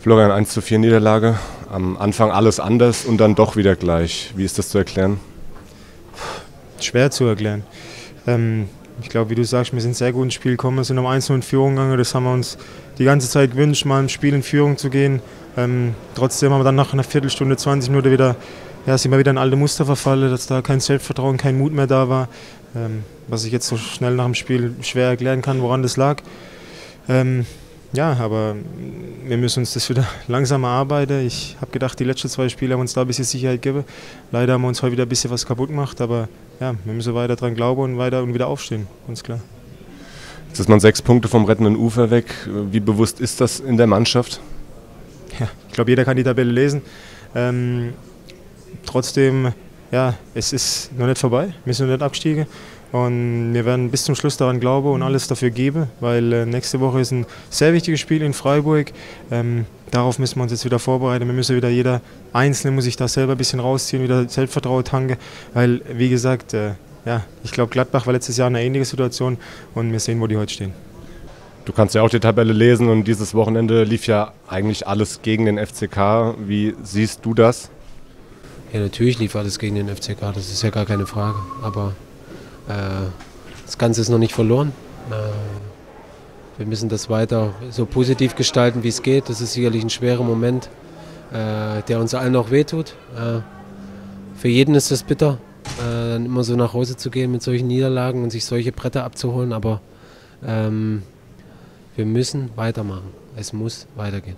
Florian, 1 zu 4 Niederlage. Am Anfang alles anders und dann doch wieder gleich. Wie ist das zu erklären? Schwer zu erklären. Ähm, ich glaube, wie du sagst, wir sind sehr gut ins Spiel gekommen, sind um 1 in Führung gegangen. Das haben wir uns die ganze Zeit gewünscht, mal im Spiel in Führung zu gehen. Ähm, trotzdem haben wir dann nach einer Viertelstunde, 20 Minuten wieder, ja, sind wir wieder in alte Muster verfallen, dass da kein Selbstvertrauen, kein Mut mehr da war. Ähm, was ich jetzt so schnell nach dem Spiel schwer erklären kann, woran das lag. Ähm, ja, aber wir müssen uns das wieder langsam erarbeiten. Ich habe gedacht, die letzten zwei Spiele haben uns da ein bisschen Sicherheit gegeben. Leider haben wir uns heute wieder ein bisschen was kaputt gemacht, aber ja, wir müssen weiter dran glauben und weiter und wieder aufstehen, ganz klar. Jetzt ist man sechs Punkte vom rettenden Ufer weg. Wie bewusst ist das in der Mannschaft? Ja, ich glaube, jeder kann die Tabelle lesen. Ähm, trotzdem, ja, es ist noch nicht vorbei. Wir sind noch nicht abgestiegen. Und wir werden bis zum Schluss daran glauben und alles dafür geben, weil äh, nächste Woche ist ein sehr wichtiges Spiel in Freiburg. Ähm, darauf müssen wir uns jetzt wieder vorbereiten. Wir müssen wieder jeder Einzelne muss sich da selber ein bisschen rausziehen, wieder Selbstvertrauen tanken, weil wie gesagt, äh, ja, ich glaube Gladbach war letztes Jahr eine ähnliche Situation und wir sehen, wo die heute stehen. Du kannst ja auch die Tabelle lesen und dieses Wochenende lief ja eigentlich alles gegen den FCK. Wie siehst du das? Ja, natürlich lief alles gegen den FCK, das ist ja gar keine Frage. Aber äh, das Ganze ist noch nicht verloren. Äh, wir müssen das weiter so positiv gestalten, wie es geht. Das ist sicherlich ein schwerer Moment, äh, der uns allen auch wehtut. Für jeden ist das bitter, dann immer so nach Hause zu gehen mit solchen Niederlagen und sich solche Bretter abzuholen. Aber ähm, wir müssen weitermachen. Es muss weitergehen.